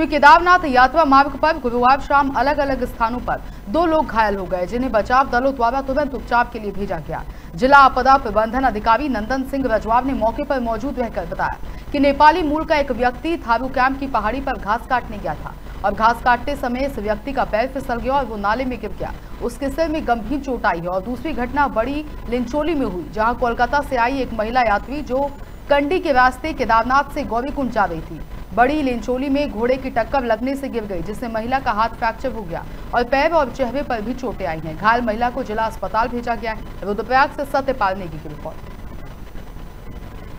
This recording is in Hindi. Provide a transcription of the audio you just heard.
श्री केदारनाथ यात्रा मार्ग पर गुरुवार शाम अलग अलग स्थानों पर दो लोग घायल हो गए, जिन्हें बचाव दलों द्वारा तुरंत उपचार के लिए भेजा गया। जिला आपदा प्रबंधन अधिकारी नंदन सिंह रजवाब ने मौके पर मौजूद रहकर बताया कि नेपाली मूल का एक व्यक्ति थारू कैंप की पहाड़ी पर घास काटने गया था और घास काटते समय इस व्यक्ति का पैर फिसल गया और वो नाले में गिर गया। उसके सिर में गंभीर चोट आई है और दूसरी घटना बड़ी लिंचोली में हुई, जहाँ कोलकाता से आई एक महिला यात्री जो कंडी के रास्ते केदारनाथ से गौरीकुंड जा रही थी। बड़ी लेंचोली में घोड़े की टक्कर लगने से गिर गई, जिससे महिला का हाथ फ्रैक्चर हो गया और पैर और चेहरे पर भी चोटें आई हैं। घायल महिला को जिला अस्पताल भेजा गया है। रुद्रप्रयाग से सत्य नेगी की रिपोर्ट।